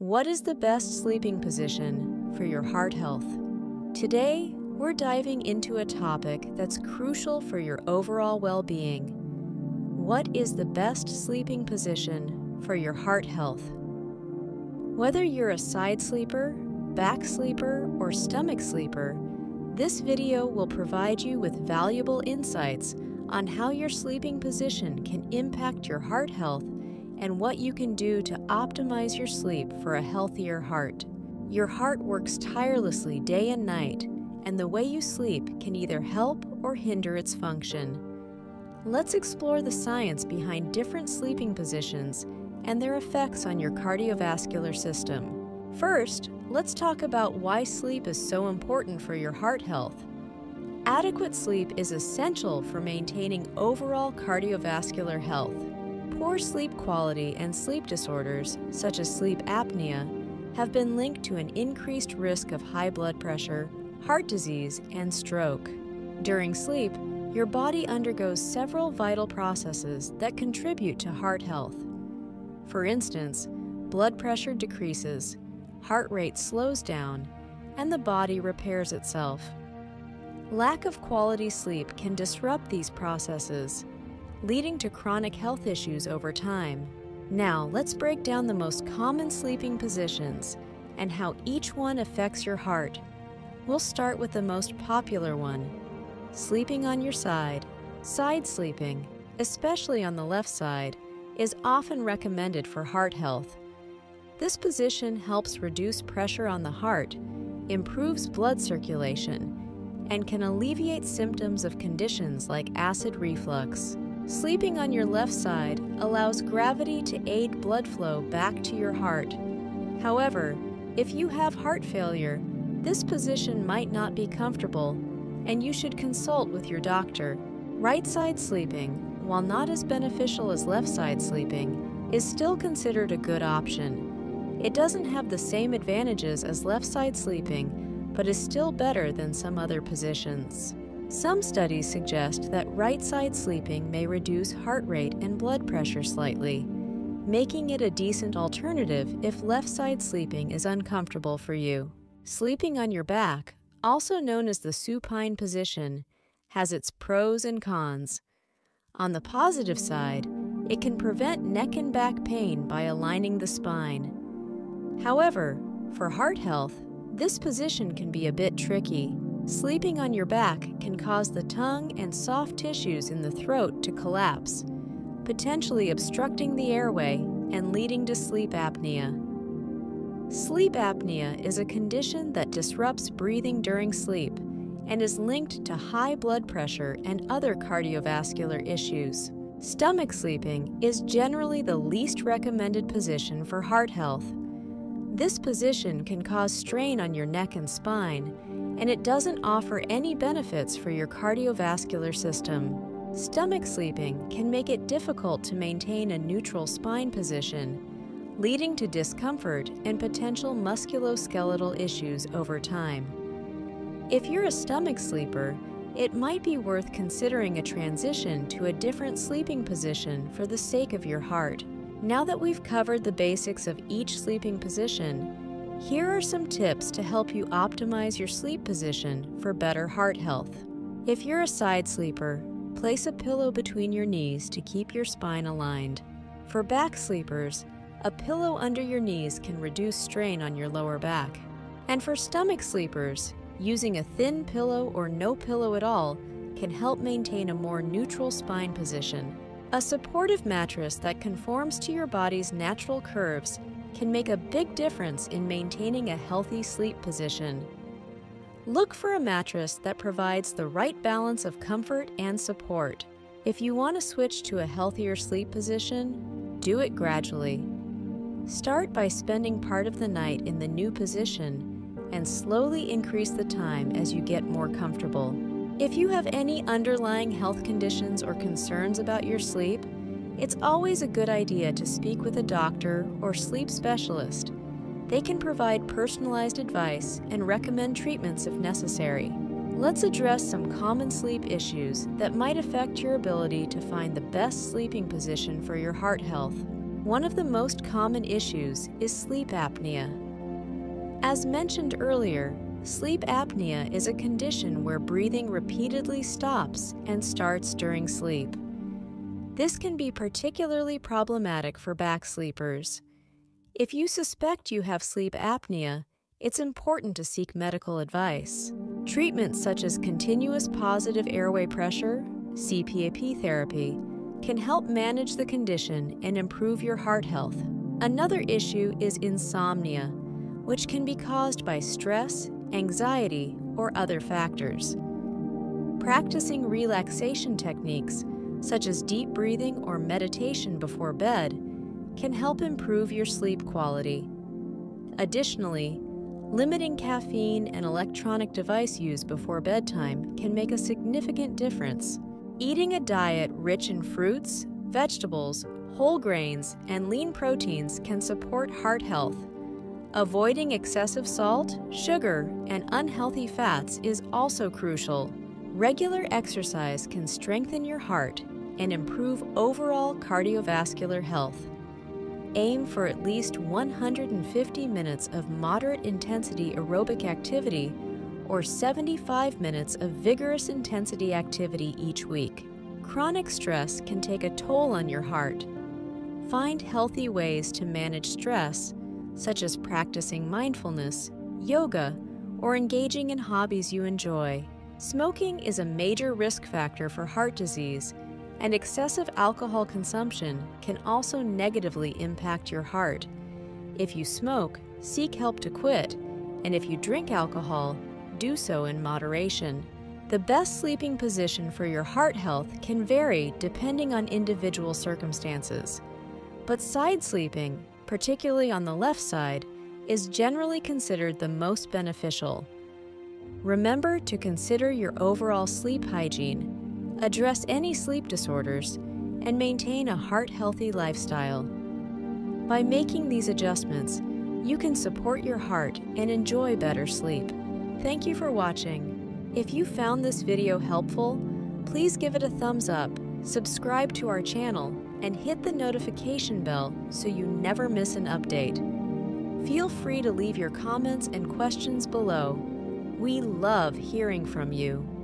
What is the best sleeping position for your heart health? Today, we're diving into a topic that's crucial for your overall well being. What is the best sleeping position for your heart health? Whether you're a side sleeper, back sleeper, or stomach sleeper, this video will provide you with valuable insights on how your sleeping position can impact your heart health and what you can do to optimize your sleep for a healthier heart. Your heart works tirelessly day and night, and the way you sleep can either help or hinder its function. Let's explore the science behind different sleeping positions and their effects on your cardiovascular system. First, let's talk about why sleep is so important for your heart health. Adequate sleep is essential for maintaining overall cardiovascular health. Poor sleep quality and sleep disorders, such as sleep apnea, have been linked to an increased risk of high blood pressure, heart disease, and stroke. During sleep, your body undergoes several vital processes that contribute to heart health. For instance, blood pressure decreases, heart rate slows down, and the body repairs itself. Lack of quality sleep can disrupt these processes, leading to chronic health issues over time. Now, let's break down the most common sleeping positions and how each one affects your heart. We'll start with the most popular one sleeping on your side. Side sleeping, especially on the left side, is often recommended for heart health. This position helps reduce pressure on the heart, improves blood circulation, and can alleviate symptoms of conditions like acid reflux. Sleeping on your left side allows gravity to aid blood flow back to your heart. However, if you have heart failure, this position might not be comfortable, and you should consult with your doctor. Right side sleeping, while not as beneficial as left side sleeping, is still considered a good option. It doesn't have the same advantages as left side sleeping, but is still better than some other positions. Some studies suggest that right side sleeping may reduce heart rate and blood pressure slightly, making it a decent alternative if left side sleeping is uncomfortable for you. Sleeping on your back, also known as the supine position, has its pros and cons. On the positive side, it can prevent neck and back pain by aligning the spine. However, for heart health, this position can be a bit tricky. Sleeping on your back can cause the tongue and soft tissues in the throat to collapse, potentially obstructing the airway and leading to sleep apnea. Sleep apnea is a condition that disrupts breathing during sleep and is linked to high blood pressure and other cardiovascular issues. Stomach sleeping is generally the least recommended position for heart health this position can cause strain on your neck and spine, and it doesn't offer any benefits for your cardiovascular system. Stomach sleeping can make it difficult to maintain a neutral spine position, leading to discomfort and potential musculoskeletal issues over time. If you're a stomach sleeper, it might be worth considering a transition to a different sleeping position for the sake of your heart. Now that we've covered the basics of each sleeping position, here are some tips to help you optimize your sleep position for better heart health. If you're a side sleeper, place a pillow between your knees to keep your spine aligned. For back sleepers, a pillow under your knees can reduce strain on your lower back. And for stomach sleepers, using a thin pillow or no pillow at all can help maintain a more neutral spine position. A supportive mattress that conforms to your body's natural curves can make a big difference in maintaining a healthy sleep position. Look for a mattress that provides the right balance of comfort and support. If you want to switch to a healthier sleep position, do it gradually. Start by spending part of the night in the new position and slowly increase the time as you get more comfortable. If you have any underlying health conditions or concerns about your sleep, it's always a good idea to speak with a doctor or sleep specialist. They can provide personalized advice and recommend treatments if necessary. Let's address some common sleep issues that might affect your ability to find the best sleeping position for your heart health. One of the most common issues is sleep apnea. As mentioned earlier, sleep apnea is a condition where breathing repeatedly stops and starts during sleep. This can be particularly problematic for back sleepers. If you suspect you have sleep apnea, it's important to seek medical advice. Treatments such as continuous positive airway pressure, CPAP therapy, can help manage the condition and improve your heart health. Another issue is insomnia, which can be caused by stress, anxiety, or other factors. Practicing relaxation techniques, such as deep breathing or meditation before bed, can help improve your sleep quality. Additionally, limiting caffeine and electronic device use before bedtime can make a significant difference. Eating a diet rich in fruits, vegetables, whole grains, and lean proteins can support heart health. Avoiding excessive salt, sugar, and unhealthy fats is also crucial. Regular exercise can strengthen your heart and improve overall cardiovascular health. Aim for at least 150 minutes of moderate intensity aerobic activity or 75 minutes of vigorous intensity activity each week. Chronic stress can take a toll on your heart. Find healthy ways to manage stress, such as practicing mindfulness, yoga, or engaging in hobbies you enjoy. Smoking is a major risk factor for heart disease and excessive alcohol consumption can also negatively impact your heart. If you smoke, seek help to quit, and if you drink alcohol, do so in moderation. The best sleeping position for your heart health can vary depending on individual circumstances. But side sleeping, particularly on the left side, is generally considered the most beneficial. Remember to consider your overall sleep hygiene address any sleep disorders, and maintain a heart healthy lifestyle. By making these adjustments, you can support your heart and enjoy better sleep. Thank you for watching. If you found this video helpful, please give it a thumbs up, subscribe to our channel, and hit the notification bell so you never miss an update. Feel free to leave your comments and questions below. We love hearing from you.